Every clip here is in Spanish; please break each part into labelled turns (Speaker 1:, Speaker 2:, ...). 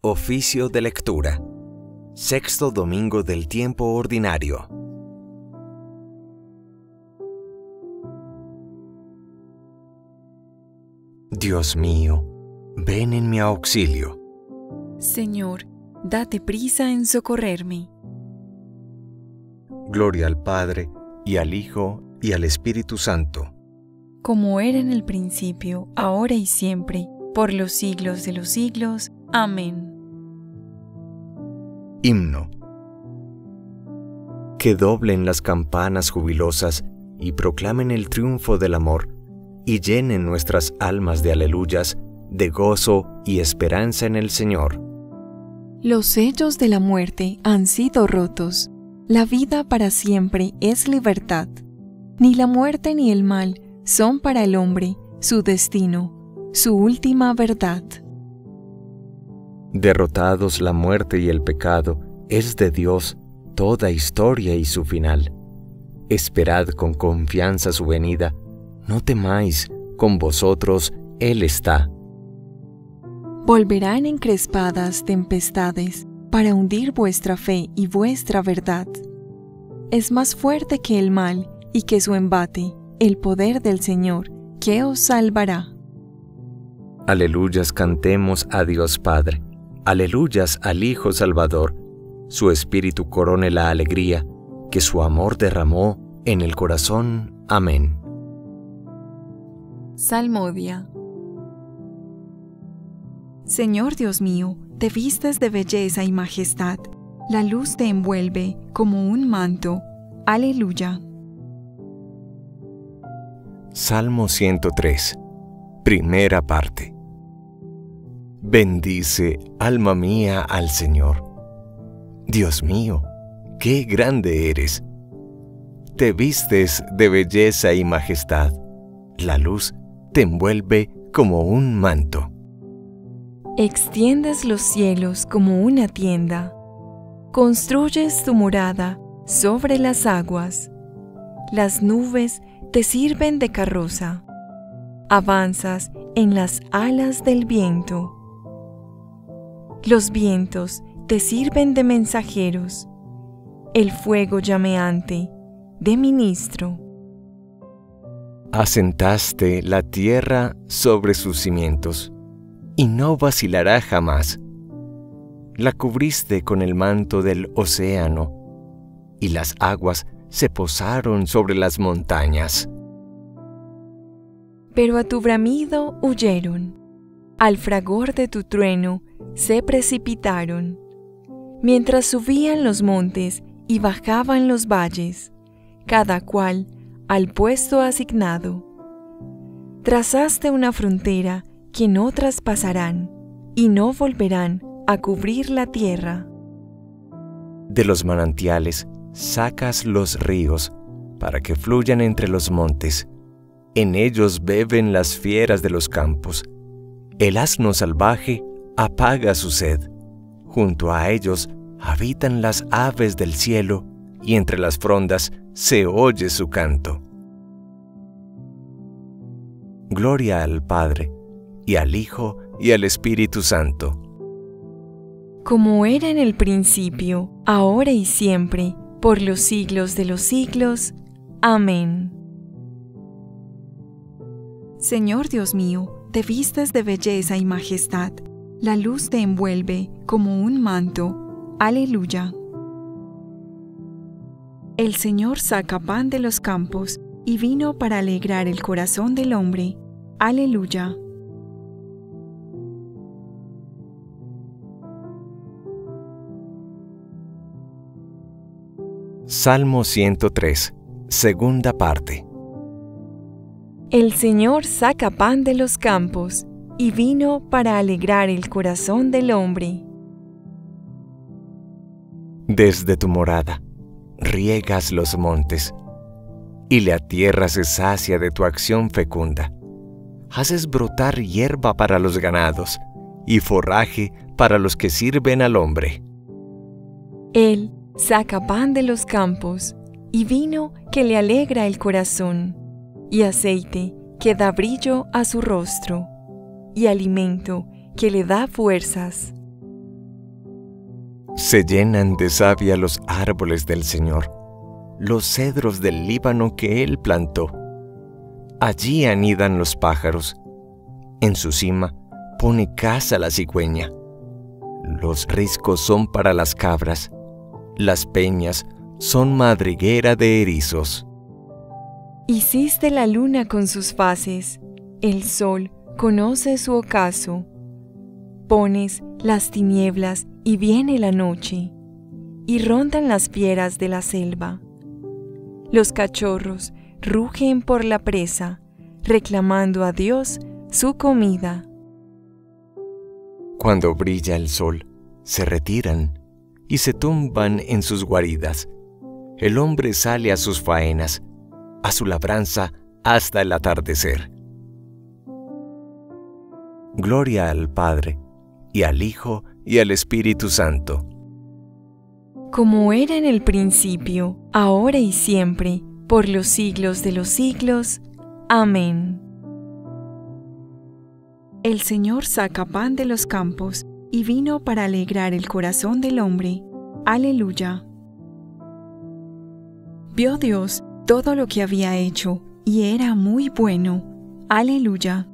Speaker 1: Oficio de lectura. Sexto domingo del tiempo ordinario. Dios mío, ven en mi auxilio.
Speaker 2: Señor, date prisa en socorrerme.
Speaker 1: Gloria al Padre, y al Hijo, y al Espíritu Santo.
Speaker 2: Como era en el principio, ahora y siempre, por los siglos de los siglos. Amén.
Speaker 1: Himno. Que doblen las campanas jubilosas y proclamen el triunfo del amor, y llenen nuestras almas de aleluyas, de gozo y esperanza en el Señor.
Speaker 2: Los sellos de la muerte han sido rotos. La vida para siempre es libertad. Ni la muerte ni el mal son para el hombre su destino, su última verdad.
Speaker 1: Derrotados la muerte y el pecado, es de Dios toda historia y su final. Esperad con confianza su venida, no temáis, con vosotros Él está.
Speaker 2: Volverán encrespadas tempestades para hundir vuestra fe y vuestra verdad. Es más fuerte que el mal y que su embate, el poder del Señor, que os salvará.
Speaker 1: Aleluyas cantemos a Dios Padre, aleluyas al Hijo Salvador, su Espíritu corone la alegría que su amor derramó en el corazón. Amén.
Speaker 2: Salmodia. Señor Dios mío, te vistes de belleza y majestad, la luz te envuelve como un manto. Aleluya.
Speaker 1: Salmo 103, primera parte. Bendice, alma mía, al Señor. Dios mío, qué grande eres. Te vistes de belleza y majestad. La luz te envuelve como un manto.
Speaker 2: Extiendes los cielos como una tienda. Construyes tu morada sobre las aguas. Las nubes te sirven de carroza. Avanzas en las alas del viento. Los vientos te sirven de mensajeros. El fuego llameante de ministro.
Speaker 1: Asentaste la tierra sobre sus cimientos, y no vacilará jamás. La cubriste con el manto del océano, y las aguas se posaron sobre las montañas.
Speaker 2: Pero a tu bramido huyeron, al fragor de tu trueno se precipitaron, mientras subían los montes y bajaban los valles, cada cual al puesto asignado. Trazaste una frontera que no traspasarán y no volverán a cubrir la tierra.
Speaker 1: De los manantiales sacas los ríos para que fluyan entre los montes. En ellos beben las fieras de los campos. El asno salvaje apaga su sed. Junto a ellos habitan las aves del cielo y entre las frondas se oye su canto. Gloria al Padre, y al Hijo, y al Espíritu Santo.
Speaker 2: Como era en el principio, ahora y siempre, por los siglos de los siglos. Amén. Señor Dios mío, te vistes de belleza y majestad, la luz te envuelve como un manto. Aleluya. El Señor saca pan de los campos y vino para alegrar el corazón del hombre. Aleluya.
Speaker 1: Salmo 103, segunda parte.
Speaker 2: El Señor saca pan de los campos y vino para alegrar el corazón del hombre.
Speaker 1: Desde tu morada riegas los montes, y la tierra se sacia de tu acción fecunda. Haces brotar hierba para los ganados y forraje para los que sirven al hombre.
Speaker 2: Él saca pan de los campos y vino que le alegra el corazón, y aceite que da brillo a su rostro, y alimento que le da fuerzas.
Speaker 1: Se llenan de savia los árboles del Señor, los cedros del Líbano que Él plantó. Allí anidan los pájaros. En su cima pone casa la cigüeña. Los riscos son para las cabras. Las peñas son madriguera de erizos.
Speaker 2: Hiciste la luna con sus fases, el sol conoce su ocaso. Pones las tinieblas y viene la noche, y rondan las fieras de la selva. Los cachorros rugen por la presa, reclamando a Dios su comida.
Speaker 1: Cuando brilla el sol, se retiran y se tumban en sus guaridas. El hombre sale a sus faenas, a su labranza hasta el atardecer. Gloria al Padre, y al Hijo, y al Espíritu Santo.
Speaker 2: Como era en el principio, ahora y siempre, por los siglos de los siglos. Amén. El Señor saca pan de los campos y vino para alegrar el corazón del hombre. Aleluya. Vio Dios todo lo que había hecho y era muy bueno. Aleluya.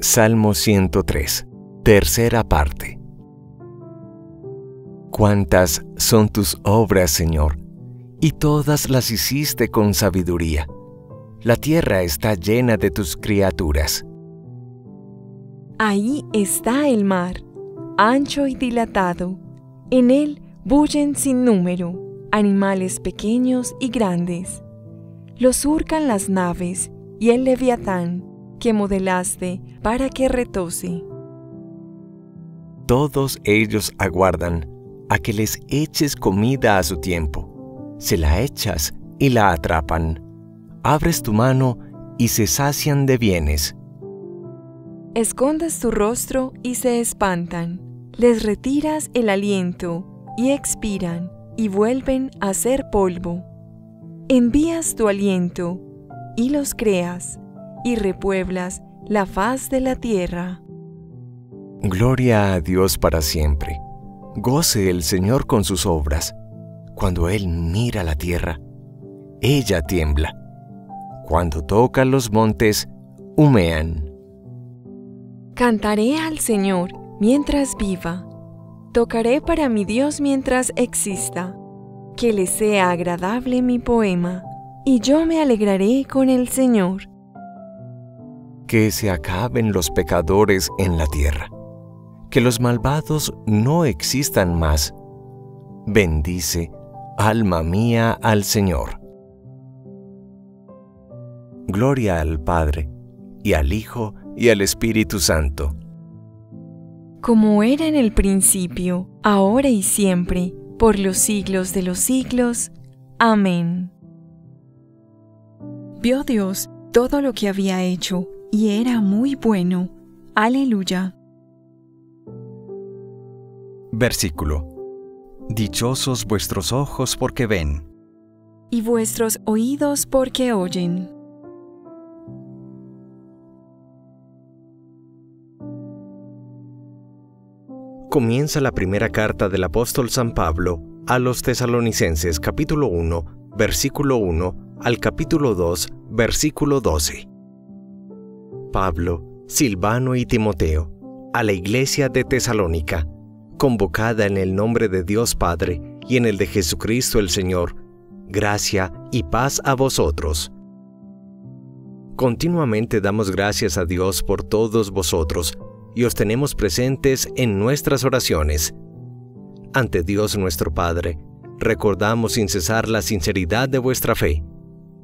Speaker 1: Salmo 103, tercera parte. Cuántas son tus obras, Señor, y todas las hiciste con sabiduría. La tierra está llena de tus criaturas.
Speaker 2: Ahí está el mar, ancho y dilatado. En él bullen sin número animales pequeños y grandes. Los surcan las naves y el leviatán que modelaste para que retose.
Speaker 1: Todos ellos aguardan a que les eches comida a su tiempo. Se la echas y la atrapan. Abres tu mano y se sacian de bienes.
Speaker 2: Escondes tu rostro y se espantan. Les retiras el aliento y expiran y vuelven a ser polvo. Envías tu aliento y los creas y repueblas la faz de la tierra.
Speaker 1: Gloria a Dios para siempre. Goce el Señor con sus obras. Cuando Él mira la tierra, ella tiembla. Cuando toca los montes, humean.
Speaker 2: Cantaré al Señor mientras viva. Tocaré para mi Dios mientras exista. Que le sea agradable mi poema, y yo me alegraré con el Señor
Speaker 1: que se acaben los pecadores en la tierra, que los malvados no existan más. Bendice, alma mía, al Señor. Gloria al Padre, y al Hijo, y al Espíritu Santo.
Speaker 2: Como era en el principio, ahora y siempre, por los siglos de los siglos. Amén. Vio Dios todo lo que había hecho y era muy bueno. Aleluya.
Speaker 1: Versículo. Dichosos vuestros ojos porque ven.
Speaker 2: Y vuestros oídos porque oyen.
Speaker 1: Comienza la primera carta del apóstol San Pablo a los tesalonicenses capítulo 1, versículo 1 al capítulo 2, versículo 12. Pablo, Silvano y Timoteo, a la iglesia de Tesalónica, convocada en el nombre de Dios Padre y en el de Jesucristo el Señor, gracia y paz a vosotros. Continuamente damos gracias a Dios por todos vosotros y os tenemos presentes en nuestras oraciones. Ante Dios nuestro Padre, recordamos sin cesar la sinceridad de vuestra fe,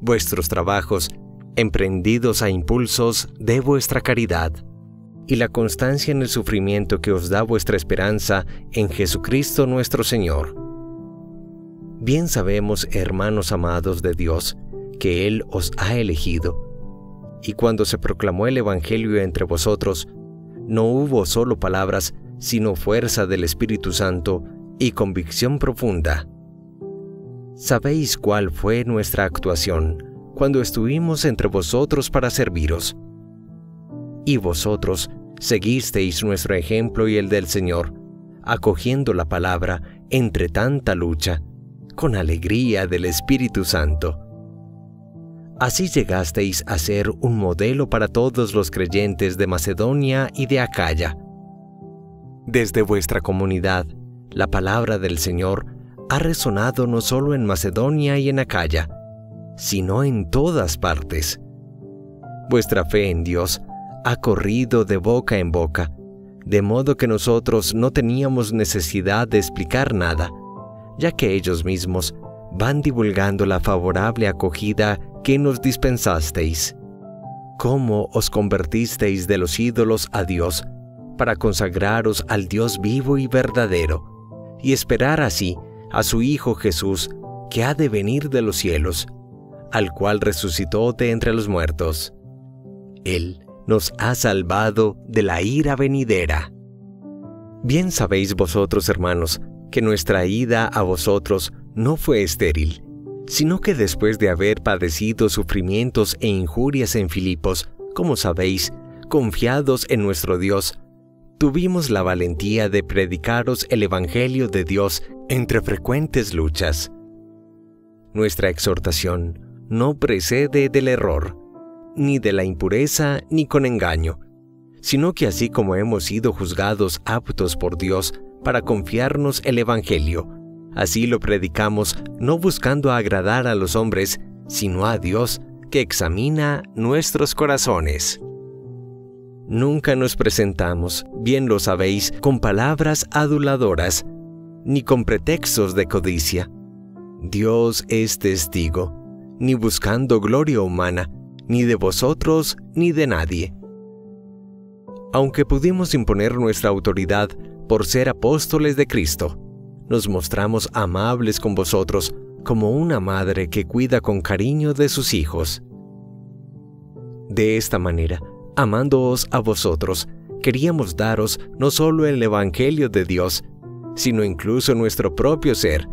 Speaker 1: vuestros trabajos emprendidos a impulsos de vuestra caridad, y la constancia en el sufrimiento que os da vuestra esperanza en Jesucristo nuestro Señor. Bien sabemos, hermanos amados de Dios, que Él os ha elegido, y cuando se proclamó el Evangelio entre vosotros, no hubo solo palabras, sino fuerza del Espíritu Santo y convicción profunda. Sabéis cuál fue nuestra actuación cuando estuvimos entre vosotros para serviros. Y vosotros seguisteis nuestro ejemplo y el del Señor, acogiendo la palabra entre tanta lucha, con alegría del Espíritu Santo. Así llegasteis a ser un modelo para todos los creyentes de Macedonia y de Acaya. Desde vuestra comunidad, la palabra del Señor ha resonado no solo en Macedonia y en Acaya, sino en todas partes. Vuestra fe en Dios ha corrido de boca en boca, de modo que nosotros no teníamos necesidad de explicar nada, ya que ellos mismos van divulgando la favorable acogida que nos dispensasteis. Cómo os convertisteis de los ídolos a Dios, para consagraros al Dios vivo y verdadero, y esperar así a su Hijo Jesús, que ha de venir de los cielos, al cual resucitó de entre los muertos. Él nos ha salvado de la ira venidera. Bien sabéis vosotros, hermanos, que nuestra ida a vosotros no fue estéril, sino que después de haber padecido sufrimientos e injurias en Filipos, como sabéis, confiados en nuestro Dios, tuvimos la valentía de predicaros el Evangelio de Dios entre frecuentes luchas. Nuestra exhortación no precede del error, ni de la impureza, ni con engaño, sino que así como hemos sido juzgados aptos por Dios para confiarnos el Evangelio, así lo predicamos no buscando agradar a los hombres, sino a Dios que examina nuestros corazones. Nunca nos presentamos, bien lo sabéis, con palabras aduladoras, ni con pretextos de codicia. Dios es testigo, ni buscando gloria humana, ni de vosotros ni de nadie. Aunque pudimos imponer nuestra autoridad por ser apóstoles de Cristo, nos mostramos amables con vosotros como una madre que cuida con cariño de sus hijos. De esta manera, amándoos a vosotros, queríamos daros no solo el Evangelio de Dios, sino incluso nuestro propio ser,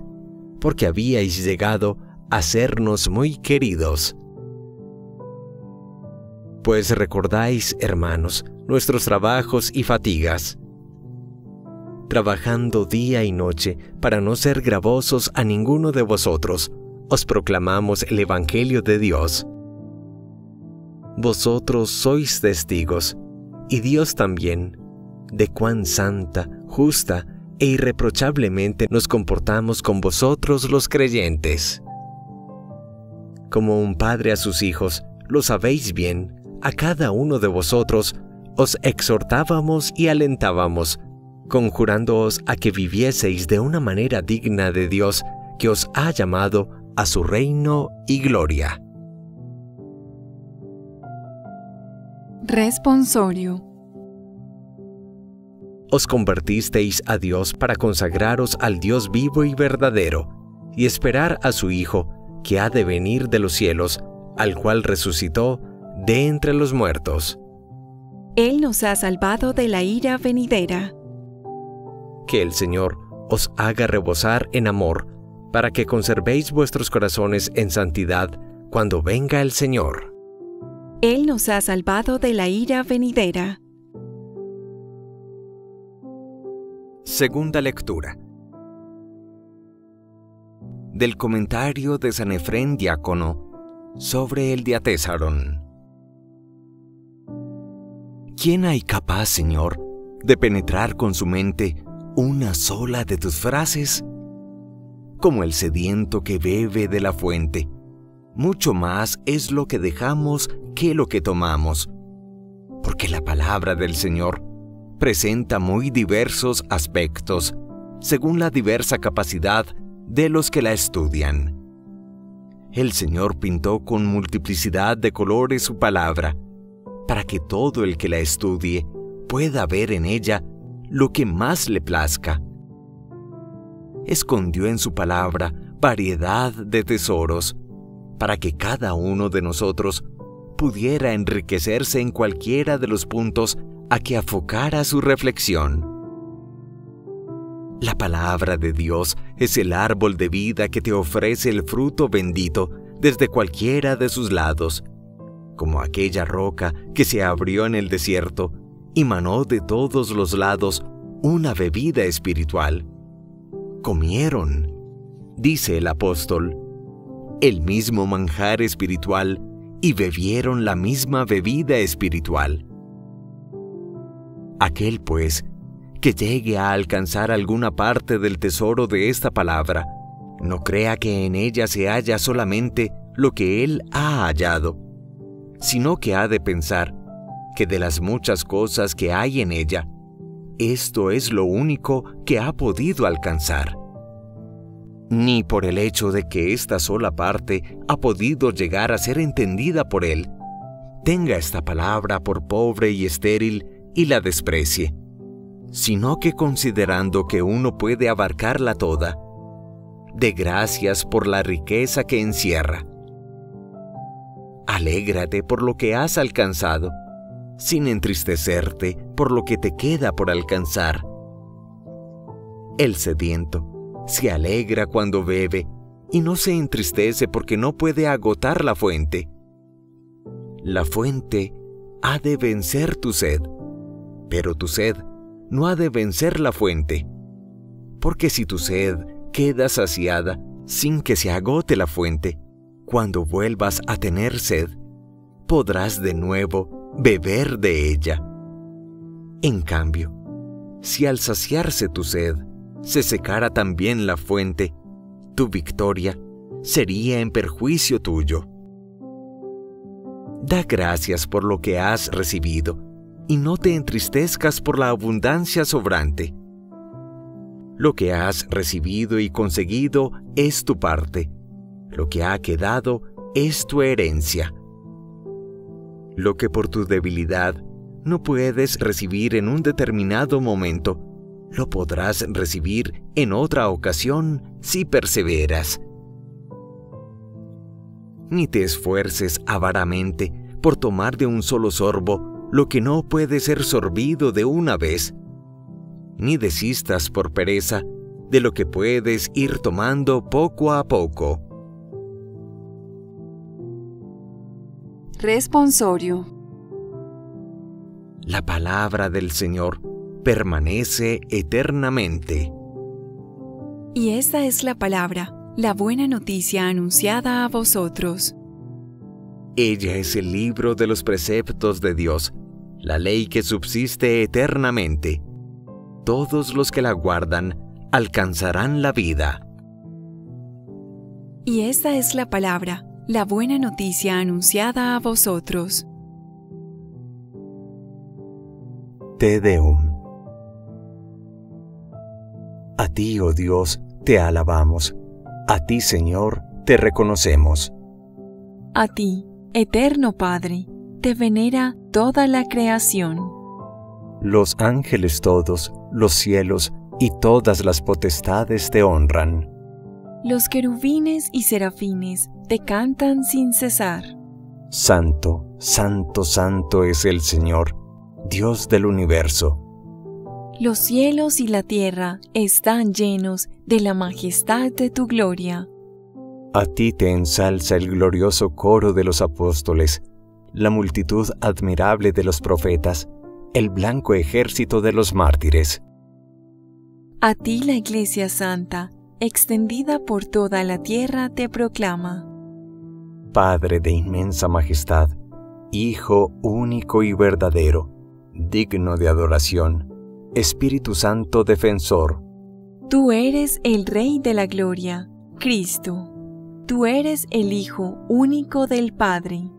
Speaker 1: porque habíais llegado a sernos muy queridos. Pues recordáis, hermanos, nuestros trabajos y fatigas, trabajando día y noche para no ser gravosos a ninguno de vosotros, os proclamamos el Evangelio de Dios. Vosotros sois testigos, y Dios también, de cuán santa, justa e irreprochablemente nos comportamos con vosotros los creyentes. Como un padre a sus hijos, lo sabéis bien, a cada uno de vosotros os exhortábamos y alentábamos, conjurándoos a que vivieseis de una manera digna de Dios que os ha llamado a su reino y gloria.
Speaker 2: Responsorio.
Speaker 1: Os convertisteis a Dios para consagraros al Dios vivo y verdadero, y esperar a su Hijo, que ha de venir de los cielos, al cual resucitó de entre los muertos.
Speaker 2: Él nos ha salvado de la ira venidera.
Speaker 1: Que el Señor os haga rebosar en amor, para que conservéis vuestros corazones en santidad cuando venga el Señor.
Speaker 2: Él nos ha salvado de la ira venidera.
Speaker 1: Segunda lectura del comentario de San Efrén Diácono sobre el Diatésarón. ¿Quién hay capaz, Señor, de penetrar con su mente una sola de tus frases? Como el sediento que bebe de la fuente, mucho más es lo que dejamos que lo que tomamos, porque la palabra del Señor presenta muy diversos aspectos según la diversa capacidad de los que la estudian. El Señor pintó con multiplicidad de colores su palabra, para que todo el que la estudie pueda ver en ella lo que más le plazca. Escondió en su palabra variedad de tesoros, para que cada uno de nosotros pudiera enriquecerse en cualquiera de los puntos a que afocara su reflexión. La palabra de Dios es el árbol de vida que te ofrece el fruto bendito desde cualquiera de sus lados como aquella roca que se abrió en el desierto y manó de todos los lados una bebida espiritual. Comieron, dice el apóstol, el mismo manjar espiritual y bebieron la misma bebida espiritual. Aquel, pues, que llegue a alcanzar alguna parte del tesoro de esta palabra, no crea que en ella se halla solamente lo que él ha hallado, sino que ha de pensar que de las muchas cosas que hay en ella, esto es lo único que ha podido alcanzar. Ni por el hecho de que esta sola parte ha podido llegar a ser entendida por él, tenga esta palabra por pobre y estéril y la desprecie, sino que considerando que uno puede abarcarla toda, de gracias por la riqueza que encierra. Alégrate por lo que has alcanzado, sin entristecerte por lo que te queda por alcanzar. El sediento se alegra cuando bebe y no se entristece porque no puede agotar la fuente. La fuente ha de vencer tu sed, pero tu sed no ha de vencer la fuente, porque si tu sed queda saciada sin que se agote la fuente. Cuando vuelvas a tener sed, podrás de nuevo beber de ella. En cambio, si al saciarse tu sed se secara también la fuente, tu victoria sería en perjuicio tuyo. Da gracias por lo que has recibido y no te entristezcas por la abundancia sobrante lo que has recibido y conseguido es tu parte. Lo que ha quedado es tu herencia. Lo que por tu debilidad no puedes recibir en un determinado momento, lo podrás recibir en otra ocasión si perseveras. Ni te esfuerces avaramente por tomar de un solo sorbo lo que no puede ser sorbido de una vez ni desistas por pereza de lo que puedes ir tomando poco a poco.
Speaker 2: Responsorio.
Speaker 1: La palabra del Señor permanece eternamente.
Speaker 2: Y esta es la palabra, la buena noticia anunciada a vosotros.
Speaker 1: Ella es el libro de los preceptos de Dios, la ley que subsiste eternamente todos los que la guardan alcanzarán la vida.
Speaker 2: Y esta es la palabra, la buena noticia anunciada a vosotros.
Speaker 1: Te Deum. A ti, oh Dios, te alabamos. A ti, Señor, te reconocemos.
Speaker 2: A ti, eterno Padre, te venera toda la creación
Speaker 1: los ángeles todos, los cielos y todas las potestades te honran.
Speaker 2: Los querubines y serafines te cantan sin cesar.
Speaker 1: Santo, santo, santo es el Señor, Dios del universo.
Speaker 2: Los cielos y la tierra están llenos de la majestad de tu gloria.
Speaker 1: A ti te ensalza el glorioso coro de los apóstoles, la multitud admirable de los profetas, el blanco ejército de los mártires.
Speaker 2: A ti la Iglesia Santa, extendida por toda la tierra, te proclama.
Speaker 1: Padre de inmensa majestad, Hijo único y verdadero, digno de adoración, Espíritu Santo defensor.
Speaker 2: Tú eres el Rey de la Gloria, Cristo. Tú eres el Hijo único del Padre.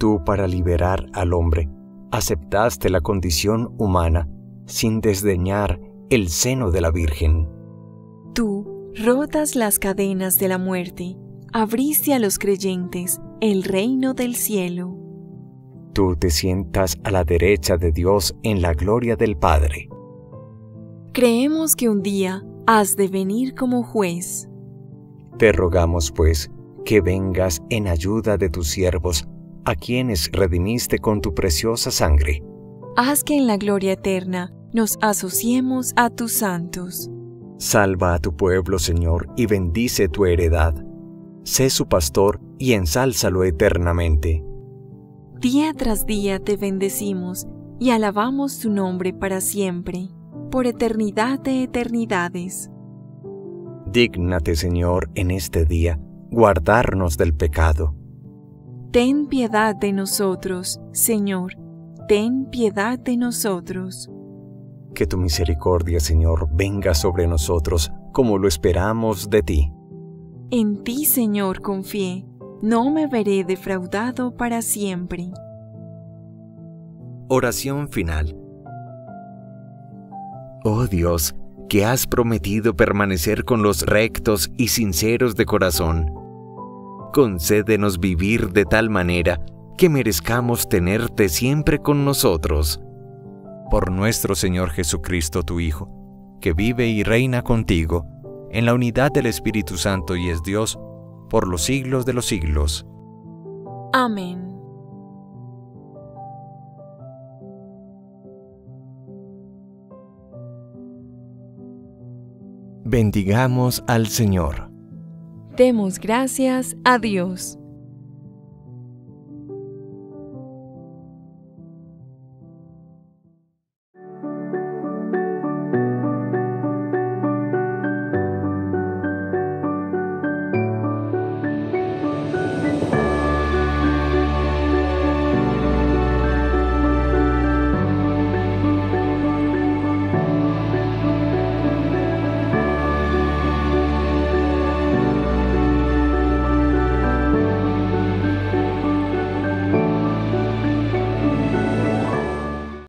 Speaker 1: Tú para liberar al hombre aceptaste la condición humana sin desdeñar el seno de la Virgen.
Speaker 2: Tú rotas las cadenas de la muerte, abriste a los creyentes el reino del cielo.
Speaker 1: Tú te sientas a la derecha de Dios en la gloria del Padre.
Speaker 2: Creemos que un día has de venir como juez.
Speaker 1: Te rogamos, pues, que vengas en ayuda de tus siervos a quienes redimiste con tu preciosa sangre.
Speaker 2: Haz que en la gloria eterna nos asociemos a tus santos.
Speaker 1: Salva a tu pueblo, Señor, y bendice tu heredad. Sé su pastor y ensálzalo eternamente.
Speaker 2: Día tras día te bendecimos y alabamos tu nombre para siempre, por eternidad de eternidades.
Speaker 1: Dígnate, Señor, en este día, guardarnos del pecado.
Speaker 2: Ten piedad de nosotros, Señor, ten piedad de nosotros.
Speaker 1: Que tu misericordia, Señor, venga sobre nosotros como lo esperamos de ti.
Speaker 2: En ti, Señor, confié, no me veré defraudado para siempre.
Speaker 1: Oración final. Oh Dios, que has prometido permanecer con los rectos y sinceros de corazón, concédenos vivir de tal manera que merezcamos tenerte siempre con nosotros. Por nuestro Señor Jesucristo, tu Hijo, que vive y reina contigo, en la unidad del Espíritu Santo y es Dios, por los siglos de los siglos.
Speaker 2: Amén.
Speaker 1: Bendigamos al Señor.
Speaker 2: Demos gracias a Dios.